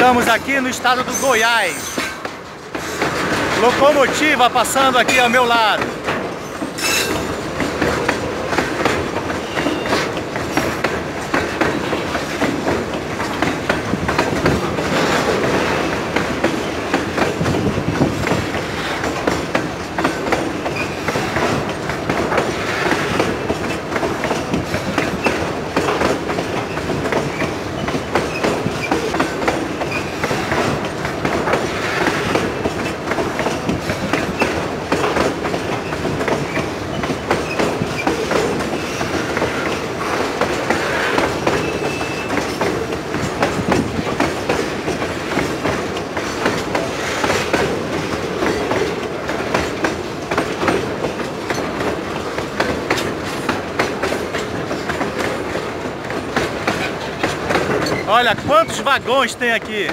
Estamos aqui no estado do Goiás. Locomotiva passando aqui ao meu lado. Olha quantos vagões tem aqui.